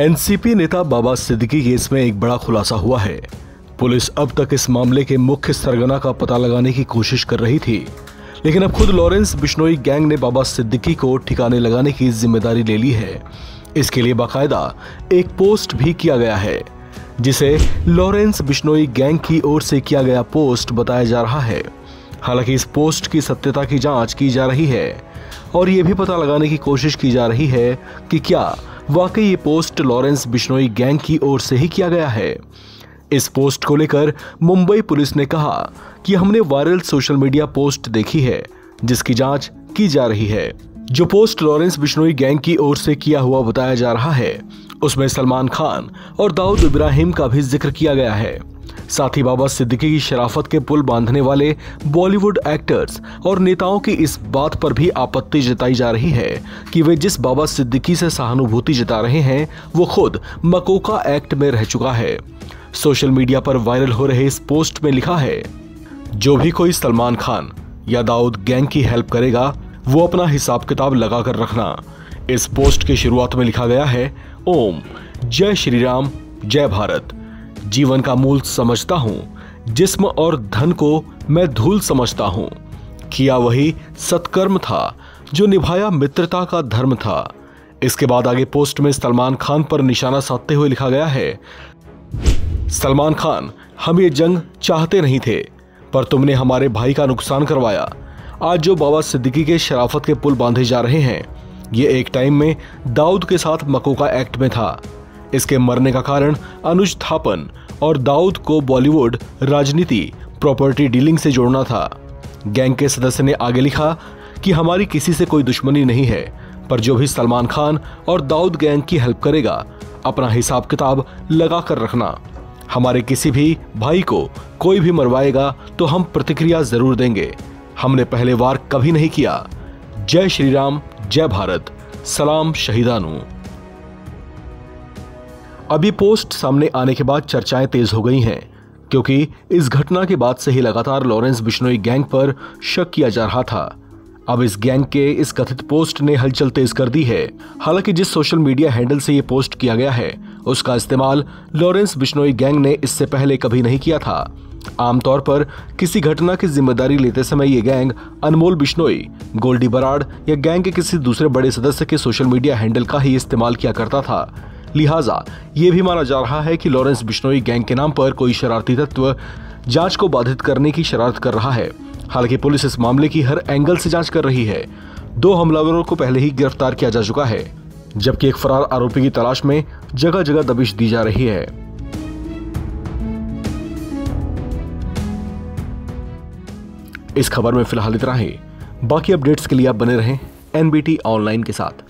NCP नेता बाबा Siddiqui case में एक बड़ा खुलासा हुआ है। पुलिस अब तक इस मामले के मुख्य सरगना का पता लगाने की कोशिश कर रही थी। लेकिन अब खुद लॉरेंस बिश्नोई गैंग ने बाबा सिद्दीकी को ठिकाने लगाने की ज़िम्मेदारी ले ली है। इसके लिए बाकायदा एक पोस्ट भी किया गया है, जिसे लॉरेंस बिश्नोई गैंग की ओर से किया गया पोस्ट बताया जा रहा है। हालाँकि इस पोस्ट की सत्यता की जाँच की जा रही है, और ये भी पता लगाने की कोशिश की जा रही है कि क्या वाकई ये पोस्ट लॉरेंस बिश्नोई गैंग की ओर से ही किया गया है। इस पोस्ट को लेकर मुंबई पुलिस ने कहा कि हमने वायरल सोशल मीडिया पोस्ट देखी है, जिसकी जाँच की जा रही है। जो पोस्ट लॉरेंस बिश्नोई गैंग की ओर से किया हुआ बताया जा रहा है, उसमें सलमान खान और दाऊद इब्राहिम का भी ज़िक्र किया गया है। साथ ही बाबा सिद्दीकी की शराफत के पुल बांधने वाले बॉलीवुड एक्टर्स और नेताओं की इस बात पर भी आपत्ति जताई जा रही है कि वे जिस बाबा सिद्दीकी से सहानुभूति जता रहे हैं, वो खुद मकोका एक्ट में रह चुका है। सोशल मीडिया पर वायरल हो रहे इस पोस्ट में लिखा है, जो भी कोई सलमान खान या दाऊद गैंग की हेल्प करेगा, वो अपना हिसाब किताब लगा कर रखना। इस पोस्ट की शुरुआत में लिखा गया है, ओम, जय श्री राम जय भारत। जीवन का मूल समझता हूँ। जिस्म और धन को मैं धूल समझता हूँ। किया वही सत्कर्म था, जो निभाया मित्रता का धर्म था। इसके बाद आगे पोस्ट में सलमान खान पर निशाना साधते हुए लिखा गया है, सलमान खान, हम ये जंग चाहते नहीं थे, पर तुमने हमारे भाई का नुकसान करवाया। आज जो बाबा सिद्दीकी के शराफत के पुल बांधे जा रहे हैं, ये एक टाइम में दाऊद के साथ मकोका एक्ट में था। इसके मरने का कारण अनुज थापन और दाऊद को बॉलीवुड राजनीति प्रॉपर्टी डीलिंग से जोड़ना था। गैंग के सदस्य ने आगे लिखा कि हमारी किसी से कोई दुश्मनी नहीं है, पर जो भी सलमान खान और दाऊद गैंग की हेल्प करेगा, अपना हिसाब किताब लगा कर रखना। हमारे किसी भी भाई को कोई भी मरवाएगा तो हम प्रतिक्रिया ज़रूर देंगे। हमने पहले वार कभी नहीं किया। जय श्री राम जय भारत। सलाम शहीदानू। अभी पोस्ट सामने आने के बाद चर्चाएँ तेज हो गई हैं, क्योंकि इस घटना के बाद से ही लगातार लॉरेंस बिश्नोई गैंग पर शक किया जा रहा था। अब इस गैंग के इस कथित पोस्ट ने हलचल तेज कर दी है। हालाँकि जिस सोशल मीडिया हैंडल से ये पोस्ट किया गया है, उसका इस्तेमाल लॉरेंस बिश्नोई गैंग ने इससे पहले कभी नहीं किया था। आमतौर पर किसी घटना की ज़िम्मेदारी लेते समय ये गैंग अनमोल बिश्नोई, गोल्डी बराड़ या गैंग के किसी दूसरे बड़े सदस्य के सोशल मीडिया हैंडल का ही इस्तेमाल किया करता था। लिहाजा, ये भी माना जा रहा है कि लॉरेंस बिश्नोई गैंग के नाम पर कोई शरारती तत्व जाँच को बाधित करने की शरारत कर रहा है। हालाँकि पुलिस इस मामले की हर एंगल से जाँच कर रही है। दो हमलावरों को पहले ही गिरफ़्तार किया जा चुका है, जबकि एक फरार आरोपी की तलाश में जगह जगह दबिश दी जा रही है। इस खबर में फ़िलहाल इतना ही। बाकी अपडेट्स के लिए आप बने रहें एनबीटी ऑनलाइन के साथ।